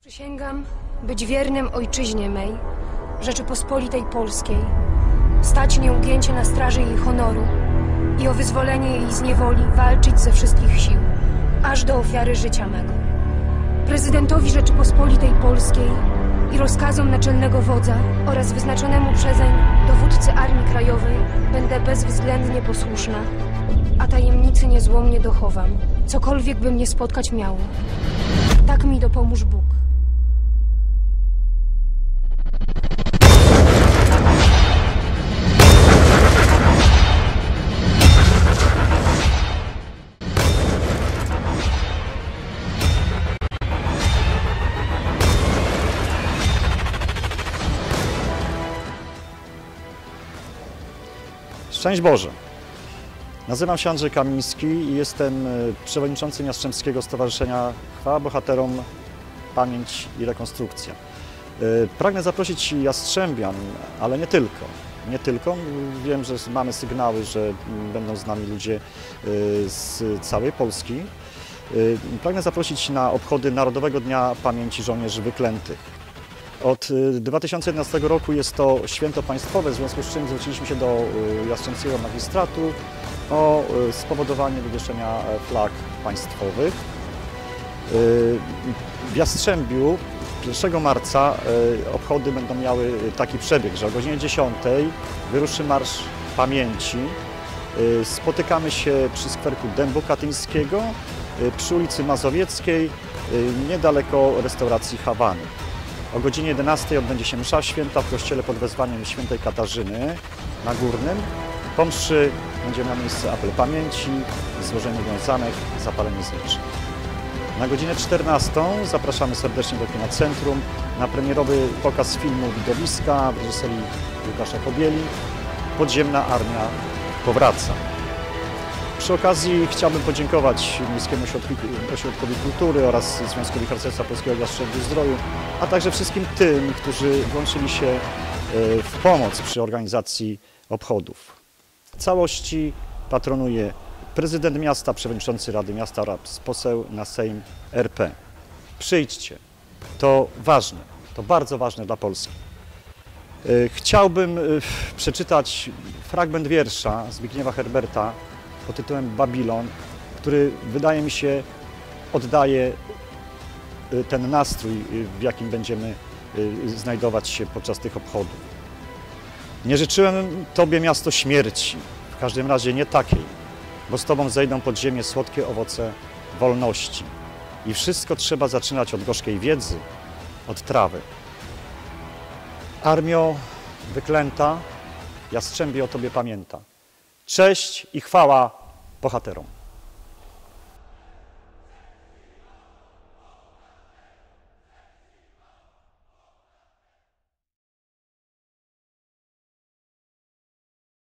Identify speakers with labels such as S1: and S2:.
S1: Przysięgam być wiernym ojczyźnie mej, Rzeczypospolitej Polskiej, stać nieugięcie na straży jej honoru i o wyzwolenie jej z niewoli walczyć ze wszystkich sił, aż do ofiary życia mego. Prezydentowi Rzeczypospolitej Polskiej i rozkazom naczelnego wodza oraz wyznaczonemu przezeń dowódcy Armii Krajowej będę bezwzględnie posłuszna, a tajemnicy niezłomnie dochowam, cokolwiek by mnie spotkać miało. Tak mi dopomóż Bóg.
S2: Szczęść Boże! Nazywam się Andrzej Kamiński i jestem e, przewodniczącym Jastrzębskiego Stowarzyszenia Chwała Bohaterom Pamięć i Rekonstrukcja. E, Pragnę zaprosić Jastrzębian, ale nie tylko. Nie tylko. Wiem, że mamy sygnały, że będą z nami ludzie e, z całej Polski. Pragnę zaprosić na obchody Narodowego Dnia Pamięci Żołnierzy Wyklętych. Od y, 2011 roku jest to święto państwowe, w związku z czym zwróciliśmy się do y, Jastrzębskiego Magistratu o y, spowodowanie wywieszenia e, flag państwowych. Y, W Jastrzębiu 1 marca y, obchody będą miały taki przebieg, że o godzinie 10 wyruszy Marsz Pamięci. Y, Spotykamy się przy skwerku Dębu Katyńskiego, y, przy ulicy Mazowieckiej, y, niedaleko restauracji Hawany. O godzinie 11 odbędzie się msza święta w kościele pod wezwaniem świętej Katarzyny na Górnym. Po mszy będzie miał miejsce apel pamięci, złożenie wiązanek, zapalenie zniczy. Na godzinę 14 zapraszamy serdecznie do Kina Centrum na premierowy pokaz filmu Widowiska w reżyserii Łukasza Kobieli Podziemna Armia powraca. Przy okazji chciałbym podziękować Miejskiemu Ośrodkowi, Kultury oraz Związkowi Harcerstwa Polskiego w Jastrzębiu Zdroju, a także wszystkim tym, którzy włączyli się e, w pomoc przy organizacji obchodów. Całości patronuje prezydent miasta, przewodniczący Rady Miasta oraz poseł na Sejm RP. Przyjdźcie. To ważne, to bardzo ważne dla Polski. E, Chciałbym e, przeczytać fragment wiersza Zbigniewa Herberta pod tytułem Babilon, który wydaje mi się oddaje y, ten nastrój, y, w jakim będziemy y, znajdować się podczas tych obchodów. Nie życzyłem Tobie miasto śmierci, w każdym razie nie takiej, bo z Tobą zejdą pod ziemię słodkie owoce wolności. I wszystko trzeba zaczynać od gorzkiej wiedzy, od trawy. Armio wyklęta, Jastrzębie o Tobie pamięta. Cześć i chwała bohaterom.